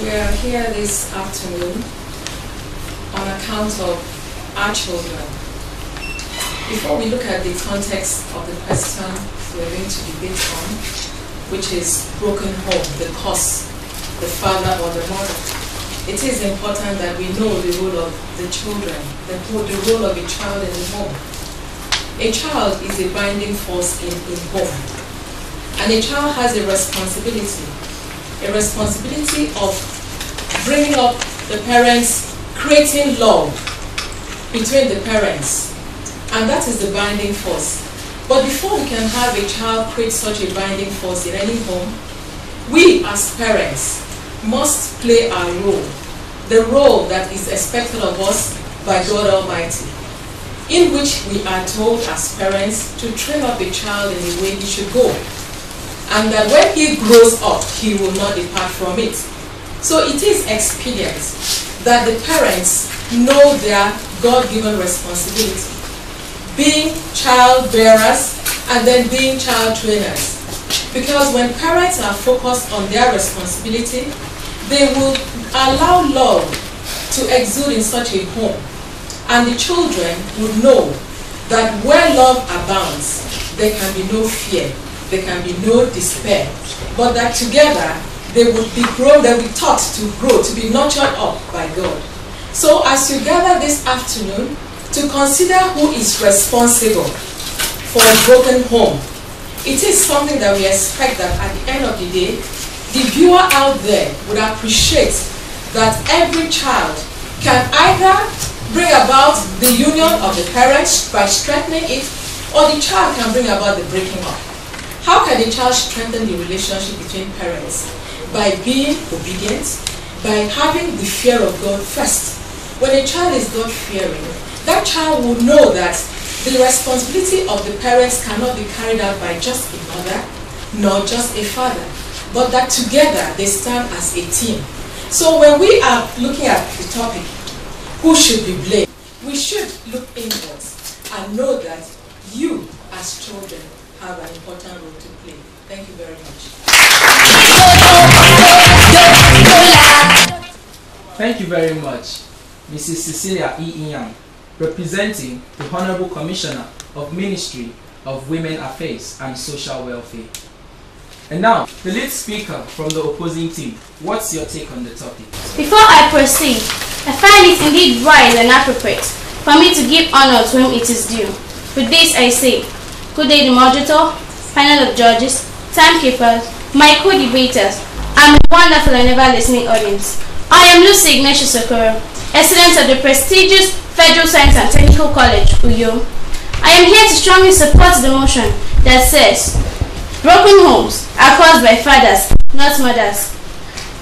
We are here this afternoon on account of our children. Before we look at the context of the question we're going to debate on, which is broken home, the cause, the father or the mother, it is important that we know the role of the children, the, role of a child in the home. A child is a binding force in a home. And a child has a responsibility, a responsibility of bringing up the parents, creating love between the parents. And that is the binding force. But before we can have a child create such a binding force in any home, we as parents must play our role, the role that is expected of us by God Almighty, in which we are told as parents to train up a child in the way he should go, and that when he grows up, he will not depart from it. So it is expedient that the parents know their God-given responsibility, being child bearers and then being child trainers. Because when parents are focused on their responsibility, they will allow love to exude in such a home. And the children will know that where love abounds, there can be no fear, there can be no despair. But that together, they would be grown, they will be taught to grow, to be nurtured up by God. So as you gather this afternoon to consider who is responsible for a broken home, it is something that we expect that at the end of the day, the viewer out there would appreciate that every child can either bring about the union of the parents by strengthening it, or the child can bring about the breaking up. How can a child strengthen the relationship between parents? By being obedient, by having the fear of God first. When a child is God-fearing, that child will know that the responsibility of the parents cannot be carried out by just a mother, nor just a father but that together they stand as a team. So when we are looking at the topic, who should be blamed, we should look inwards and know that you as children have an important role to play. Thank you very much. Thank you very much, Mrs. Cecilia E. Inyang, representing the Honorable Commissioner of Ministry of Women Affairs and Social Welfare. And now, the lead speaker from the opposing team, what's your take on the topic? Before I proceed, I find it indeed wise and appropriate for me to give honor to whom it is due. With this I say, good day the moderator, panel of judges, timekeepers, my co-debaters, and a wonderful and ever listening audience. I am Lucy Ignatius Okoro, Excellence of the prestigious Federal Science and Technical College, Uyo. I am here to strongly support the motion that says Broken homes are caused by fathers, not mothers.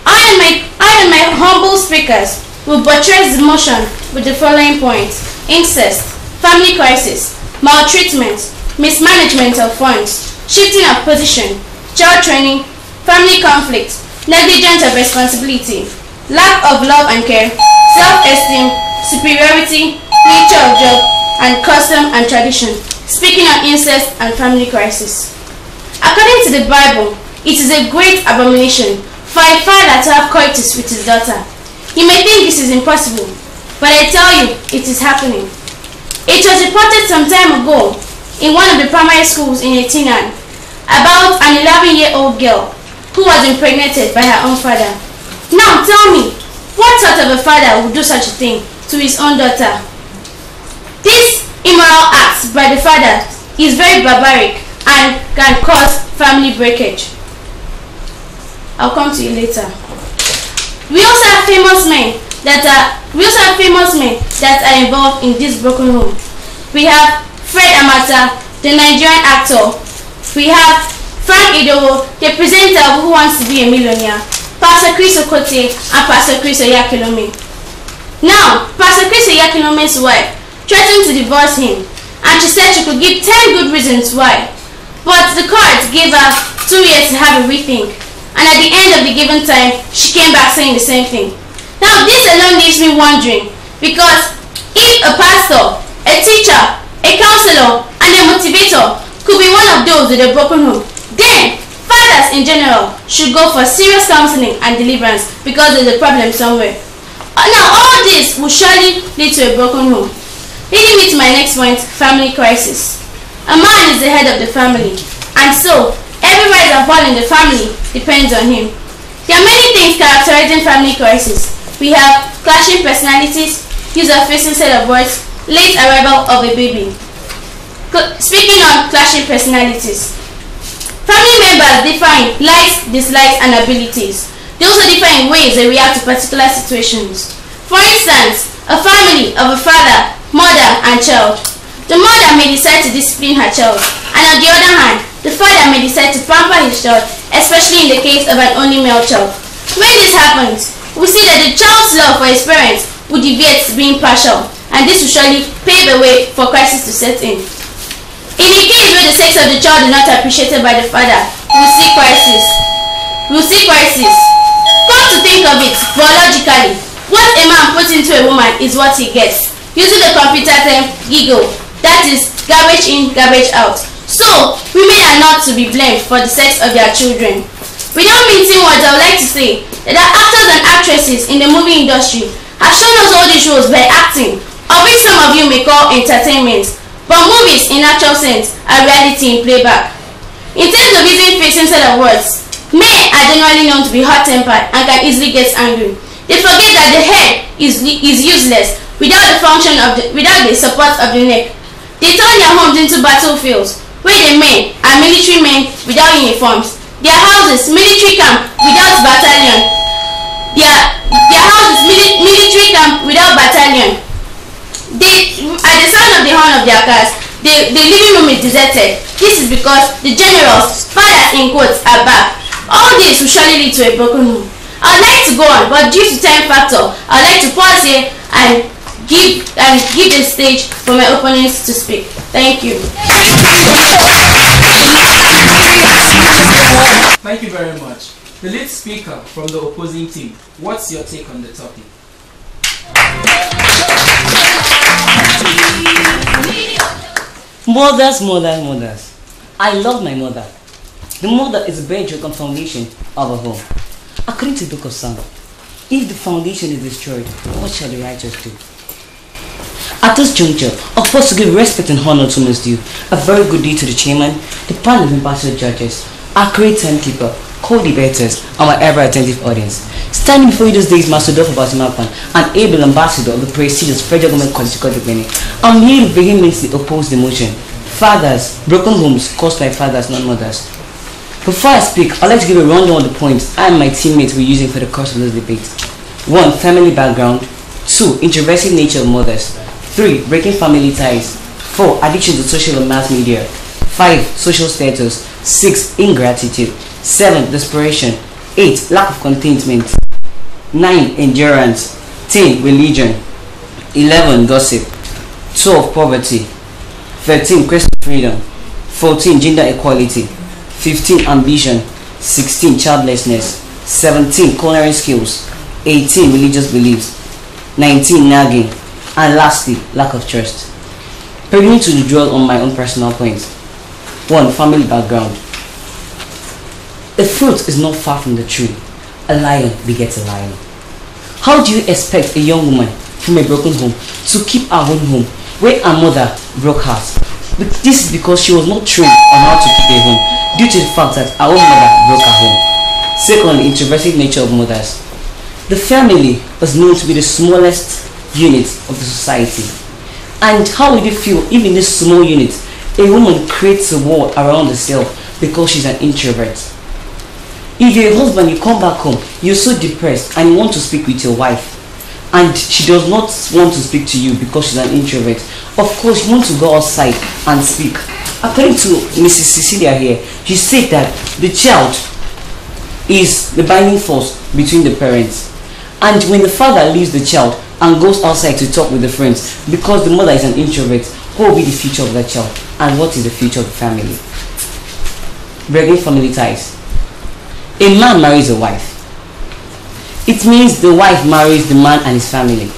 I and my, I and my humble speakers will buttress the motion with the following points. Incest, family crisis, maltreatment, mismanagement of funds, shifting of position, child training, family conflict, negligence of responsibility, lack of love and care, self-esteem, superiority, nature of job, and custom and tradition. Speaking on incest and family crisis. According to the Bible, it is a great abomination for a father to have coitus with his daughter. You may think this is impossible, but I tell you, it is happening. It was reported some time ago in one of the primary schools in Etinan about an 11-year-old girl who was impregnated by her own father. Now tell me, what sort of a father would do such a thing to his own daughter? This immoral act by the father is very barbaric and can cause family breakage. I'll come to you later. We also have famous men that are we also have famous men that are involved in this broken home. We have Fred Amata, the Nigerian actor. We have Frank Edoho, the presenter of Who Wants to Be a Millionaire. Pastor Chris Okotie and Pastor Chris Oyakhilome. Now, Pastor Chris Oyakhilome's wife threatened to divorce him and she said she could give 10 good reasons why. But the court gave her two years to have a rethink. And at the end of the given time, she came back saying the same thing. Now this alone leaves me wondering, because if a pastor, a teacher, a counselor, and a motivator could be one of those with a broken home, then Fathers in general should go for serious counseling and deliverance because there's a problem somewhere. Uh, Now, all this will surely lead to a broken home. Leading me to my next point, family crisis. A man is the head of the family, and so every rise and fall in the family depends on him. There are many things characterizing family crisis. We have clashing personalities, use of facing set of words, late arrival of a baby. Speaking of clashing personalities, family members differ in likes, dislikes, and abilities. They also differ in ways they react to particular situations. For instance, a family of a father, mother, and child. The mother may decide to discipline her child, and on the other hand, the father may decide to pamper his child, especially in the case of an only male child. When this happens, we see that the child's love for his parents will deviate to being partial, and this will surely pave the way for crisis to set in. In the case where the sex of the child is not appreciated by the father, we'll see crisis. We'll see crisis. Come to think of it, biologically, what a man puts into a woman is what he gets. Using the computer term giggle, that is garbage in, garbage out. So, women are not to be blamed for the sex of their children. Without mincing words, I would like to say that actors and actresses in the movie industry have shown us all these roles by acting, of which some of you may call entertainment, but movies in actual sense are reality in playback. In terms of using facing set of words, men are generally known to be hot-tempered and can easily get angry. They forget that the head is, is useless without the function of the, without the support of the neck. They turn their homes into battlefields where the men are military men without uniforms. Their houses military camp without battalion. Their their houses mili- military camp without battalion. They at the sound of the horn of their cars, the, the living room is deserted. This is because the generals, fathers in quotes, are back. All this will surely lead to a broken home. I'd like to go on, but due to time factor, I'd like to pause here and give and give the stage for my opponents to speak. Thank you. Thank you very much. The lead speaker from the opposing team, what's your take on the topic? Mothers, mothers, mothers. I love my mother. The mother is the bedrock foundation of a home. According to the book of Psalm, if the foundation is destroyed, what shall the righteous do? At this juncture, of course to give respect and honor to Ms. Due, a very good deed to the chairman, the panel of impartial judges, our great timekeeper, co-debaters, and my ever-attentive audience. Standing before you this day is Master Dolph Batimapan, an able ambassador of the prestigious Federal Government Constitutional Benin. I'm here to vehemently oppose the motion. Fathers, broken homes caused by fathers, not mothers. Before I speak, I'd like to give a rundown of the points I and my teammates were using for the course of this debate. 1. Family background. 2. Introverted nature of mothers. 3. Breaking family ties. 4. Addiction to social and mass media. 5. Social status. 6. Ingratitude. 7. Desperation. 8. Lack of contentment. 9. Endurance. 10. Religion. 11. Gossip. 12. Poverty. 13. Christian freedom. 14. Gender equality. 15. Ambition. 16. Childlessness. 17. Culinary skills. 18. Religious beliefs. 19. Nagging. And lastly, lack of trust. Permit me to dwell on my own personal points. 1. Family background. A fruit is not far from the tree. A lion begets a lion. How do you expect a young woman from a broken home to keep her own home where her mother broke hers? But this is because she was not trained on how to keep a home due to the fact that her own mother broke her home. Secondly, introverted nature of mothers. The family was known to be the smallest unit of the society. And how would you feel if in this small unit a woman creates a wall around herself because she's an introvert? If you're a husband, you come back home, you're so depressed and you want to speak with your wife, and she does not want to speak to you because she's an introvert, of course you want to go outside and speak. According to Mrs. Cecilia here, she said that the child is the binding force between the parents. And when the father leaves the child and goes outside to talk with the friends, because the mother is an introvert, what will be the future of that child? And what is the future of the family? Breaking family ties. A man marries a wife. It means the wife marries the man and his family.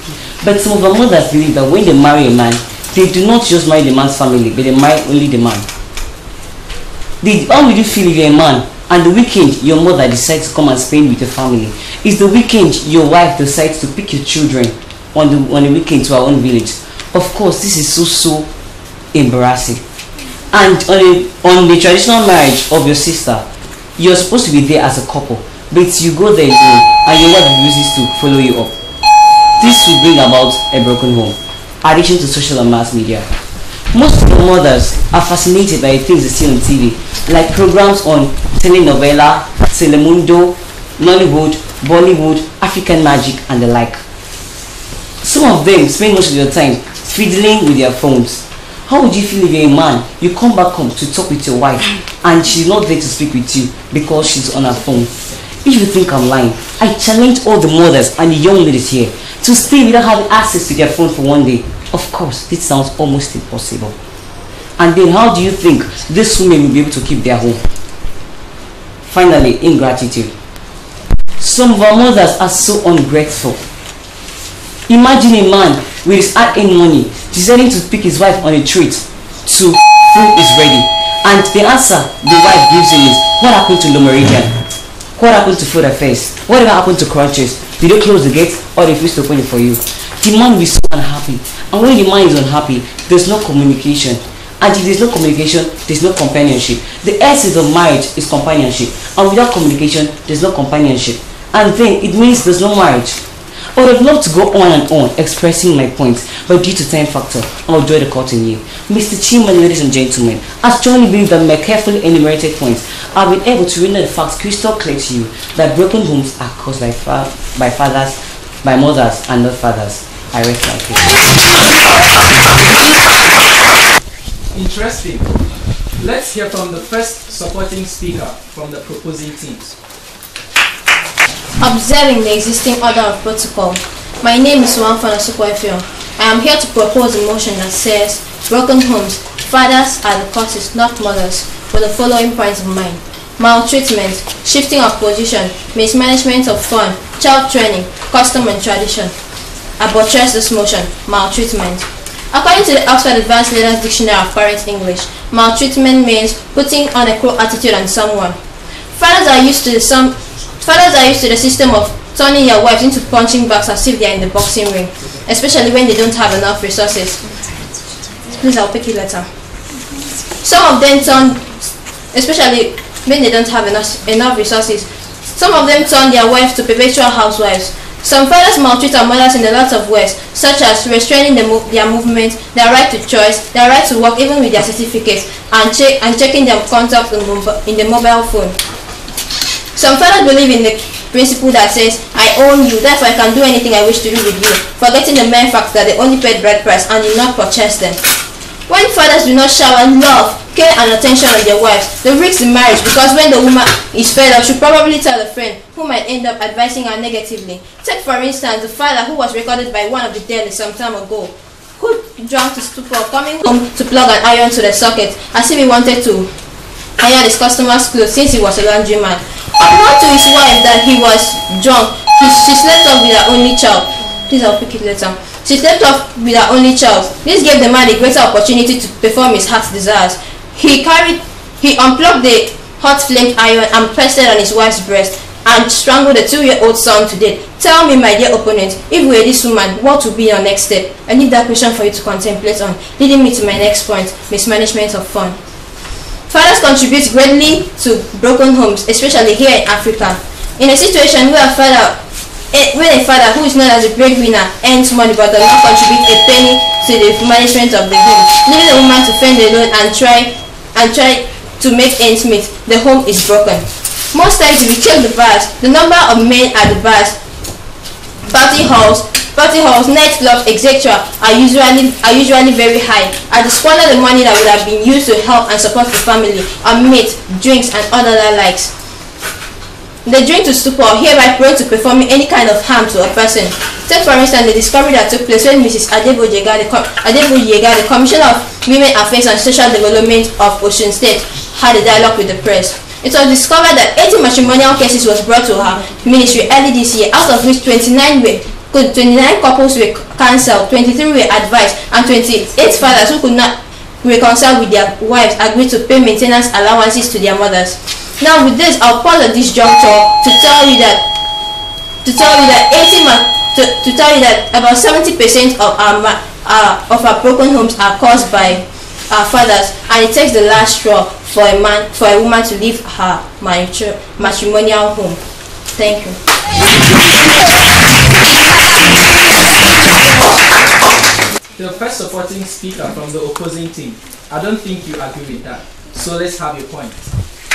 But some of our mothers believe that when they marry a man, they do not just marry the man's family, but they marry only the man. How would you feel if you're a man And the weekend, your mother decides to come and spend with your family. It's the weekend your wife decides to pick your children on the on the weekend to our own village. Of course, this is so so embarrassing. And on the on the traditional marriage of your sister, you're supposed to be there as a couple, but you go there alone, and your wife refuses to follow you up. This will bring about a broken home. Addition to social and mass media. Most of the mothers are fascinated by things they see on TV, like programs on telenovela, Telemundo, Nollywood, Bollywood, African magic, and the like. Some of them spend most of their time fiddling with their phones. How would you feel if you're a man, you come back home to talk with your wife, and she's not there to speak with you because she's on her phone? If you think I'm lying, I challenge all the mothers and the young ladies here to stay without having access to their phone for one day. Of course, this sounds almost impossible. And then how do you think these women will be able to keep their home? Finally, ingratitude. Some of our mothers are so ungrateful. Imagine a man with his hard-earned money deciding to pick his wife on a treat to food is ready. And the answer the wife gives him is, what happened to Le Meridien? What happened to Food Affairs? Whatever happened to Crunches? Did they close the gate or refuse to open it for you? The man be so unhappy. And when the man is unhappy, there's no communication. And if there's no communication, there's no companionship. The essence of marriage is companionship. And without communication, there's no companionship. And then it means there's no marriage. I would have loved to go on and on expressing my points, but due to time factor, I'll draw the curtain here. Mr. Chairman, ladies and gentlemen, I strongly believe that my carefully enumerated points have been able to render the facts crystal clear to you that broken homes are caused by, fa by fathers, by mothers, and not fathers. I rest my case. Interesting. Let's hear from the first supporting speaker from the proposing teams. Observing the existing order of protocol, my name is Wanfana Sukwefio. I am here to propose a motion that says, broken homes, fathers are the causes, not mothers, with the following points in mind. Maltreatment, shifting of position, mismanagement of fund, child training, custom and tradition. I buttress this motion, maltreatment. According to the Oxford Advanced Learners Dictionary of Current English, maltreatment means putting on a cruel attitude on someone. Fathers are used to the some fathers are used to the system of turning their wives into punching bags as if they are in the boxing ring, especially when they don't have enough resources. Please, I'll pick it later. Some of them turn, especially when they don't have enough, enough resources, some of them turn their wives to perpetual housewives. Some fathers maltreat their mothers in a lot of ways, such as restraining the mov their movement, their right to choice, their right to work even with their certificates, and, che and checking their contact in, in the mobile phone. Some fathers believe in the principle that says, I own you, therefore I can do anything I wish to do with you, forgetting the mere fact that they only paid bread price and did not purchase them. When fathers do not shower love, care and attention on their wives, they risk the marriage because when the woman is fed up, she'll probably tell a friend who might end up advising her negatively. Take for instance the father who was recorded by one of the daily some time ago, who drank to stupor, coming home to plug an iron to the socket as if he wanted to iron his customer's clothes since he was a laundryman. Unknown to his wife that he was drunk, he, she slept off with her only child. Please, I'll pick it later. She slept off with her only child. This gave the man a greater opportunity to perform his heart's desires. He carried, he unplugged the hot flamed iron and pressed it on his wife's breast and strangled the two-year-old son to death. Tell me, my dear opponent, if we were this woman, what would be your next step? I need that question for you to contemplate on, leading me to my next point, mismanagement of fun. Fathers contribute greatly to broken homes, especially here in Africa. In a situation where a father when a father who is known as a breadwinner earns money but does not contribute a penny to the management of the home, leaving the woman to fend alone and try and try to make ends meet, the home is broken. Most times if you check the bars, the number of men at the bars, party halls, party halls, nightclubs, etc. are usually are usually very high. I to squander the money that would have been used to help and support the family on meat, drinks and other likes. The drink to stupor hereby prone to performing any kind of harm to a person. Take for instance the discovery that took place when Mrs. Adebo Jega, the, the Commissioner of Women Affairs and Social Development of Ocean State, had a dialogue with the press. It was discovered that 80 matrimonial cases was brought to her ministry early this year, out of which 29 were 29 couples were cancelled, 23 were advised, and 28 fathers who could not reconcile with their wives agreed to pay maintenance allowances to their mothers. Now with this, I'll pause at this juncture to tell you that to tell you that 80 ma- to, to tell you that about 70% of our uh, of our broken homes are caused by our fathers, and it takes the last straw for a man for a woman to leave her matri- matrimonial home. Thank you. The first supporting speaker from the opposing team. I don't think you agree with that. So let's have your point.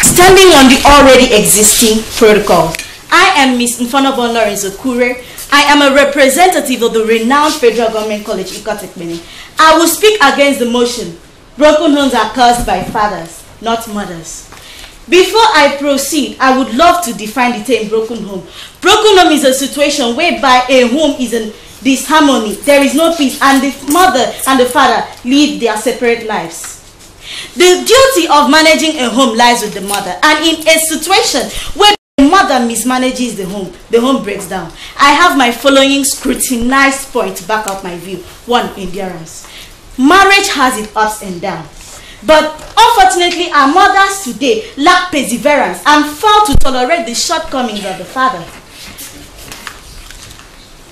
Standing on the already existing protocol, I am Miss Mfonobo Lawrence Okure. I am a representative of the renowned Federal Government College Ikot Ekpene. I will speak against the motion. Broken homes are caused by fathers, not mothers. Before I proceed, I would love to define the term broken home. Broken home is a situation whereby a home is in disharmony, there is no peace, and the mother and the father lead their separate lives. The duty of managing a home lies with the mother, and in a situation where the mother mismanages the home, the home breaks down. I have my following scrutinized points to back up my view. One, endurance. Marriage has its ups and downs. But unfortunately, our mothers today lack perseverance and fail to tolerate the shortcomings of the father.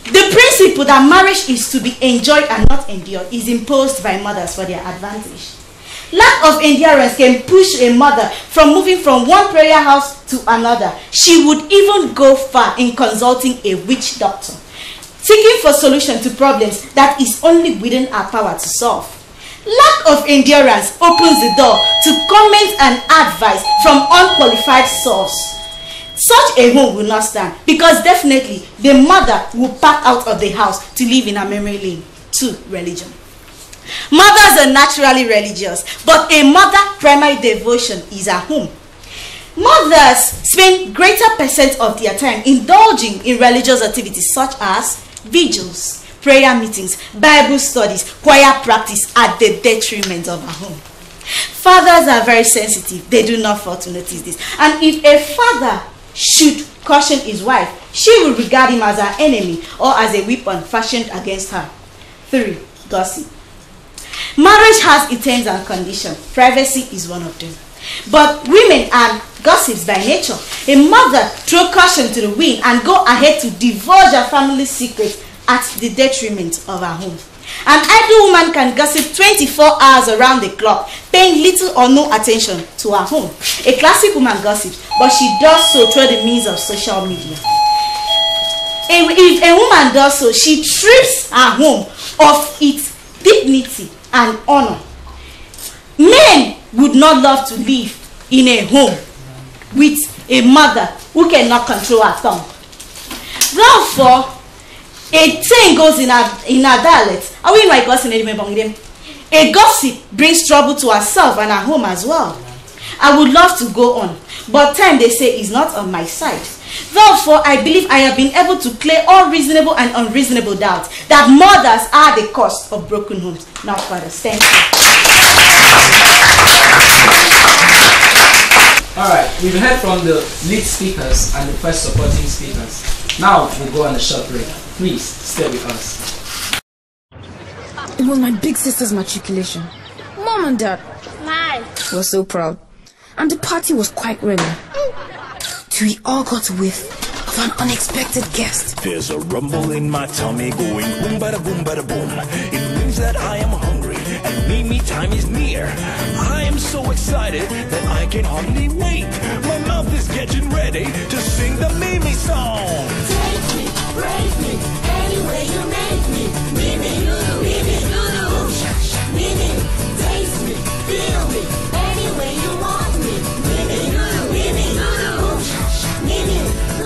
The principle that marriage is to be enjoyed and not endured is imposed by mothers for their advantage. Lack of endurance can push a mother from moving from one prayer house to another. She would even go far in consulting a witch doctor, seeking for solution to problems that is only within her power to solve. Lack of endurance opens the door to comments and advice from unqualified source. A home will not stand because definitely the mother will pack out of the house to live in a memory lane. Two, religion. Mothers are naturally religious, but a mother primary devotion is at home. Mothers spend greater percent of their time indulging in religious activities such as vigils, prayer meetings, Bible studies, choir practice at the detriment of our home. Fathers are very sensitive. They do not fail to notice this. And if a father should caution his wife, she will regard him as her enemy or as a weapon fashioned against her. 3. Gossip. Marriage has its terms and conditions. Privacy is one of them. But women are gossips by nature. A mother throw caution to the wind and go ahead to divulge her family secrets at the detriment of her home. An idle woman can gossip 24 hours around the clock, paying little or no attention to her home. A classic woman gossips, but she does so through the means of social media. A- If a woman does so, she strips her home of its dignity and honor. Men would not love to live in a home with a mother who cannot control her tongue. Therefore, a thing goes in our in our dialect. Are we like gossip anyway, them? A gossip brings trouble to herself and her home as well. I would love to go on, but time they say is not on my side. Therefore, I believe I have been able to clear all reasonable and unreasonable doubts that mothers are the cause of broken homes, not fathers. Thank you. Alright, we've heard from the lead speakers and the first supporting speakers. Now we'll go on a short break. Please stay with us. It was my big sister's matriculation. Mom and dad My. were so proud. And the party was quite ready. Till we all got whiff of an unexpected guest. There's a rumble in my tummy going boom bada boom bada boom. It means that I am hungry and me me time is near. I am so excited that I can hardly wait. My mouth is getting ready to sing the Mimi song. Me, break me, any way you make me. Mimi, Mimi, boom, sha, sha. Mimi, taste me, feel me, any way you want me. Mimi, Mimi, boom, sha, sha. Mimi,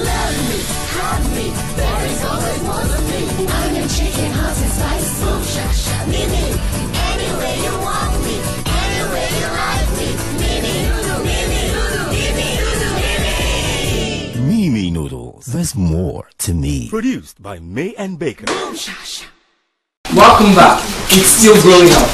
love me, have me, there is always more of me. I'm chicken, hot and spice, boom, sha. Mimi, any There's more to me. Produced by May and Baker. Boom, sha, sha. Welcome back. It's still growing up.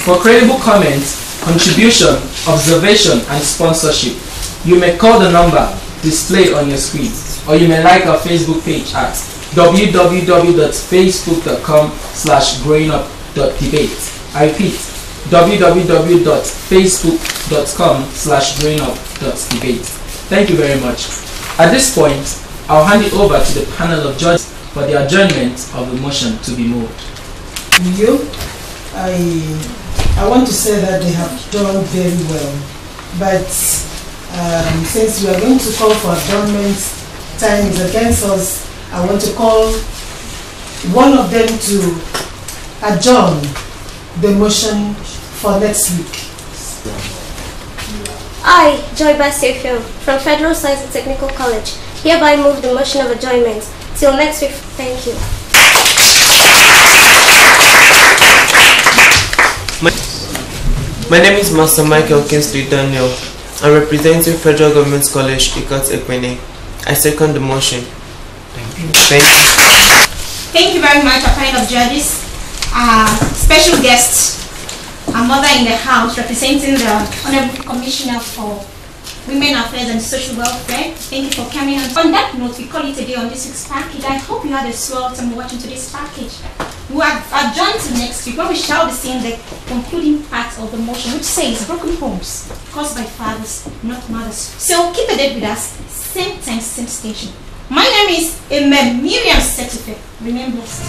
For credible comments, contribution, observation, and sponsorship, you may call the number displayed on your screen, or you may like our Facebook page at www.facebook.com slash growingup.debate. I repeat, www.facebook.com slash growingup.debate. Thank you very much. At this point, I'll hand it over to the panel of judges for the adjournment of the motion to be moved. you, I, I want to say that they have done very well. But um, since we are going to call for adjournment, time is against us, I want to call one of them to adjourn the motion for next week. I, Joy Basefio, from Federal Science and Technical College, hereby move the motion of adjournment. Till next week, thank you. My name is Master Michael Kingsley Daniel. I'm representing Federal Government College, Ikot Ekpene. I second the motion. Thank you. Thank you. Thank you very much, our panel of judges. Uh, special guest, our mother in the house representing the Honorable Commissioner for Women Affairs and Social Welfare. Thank you for coming. on. On that note, we call it a day on this week's package. I hope you had a swell time watching today's package. We are adjourned to next week when we shall be seeing the concluding part of the motion, which says broken homes caused by fathers, not mothers. So keep a date with us, same time, same station. My name is Emma Miriam Setife. Blessed.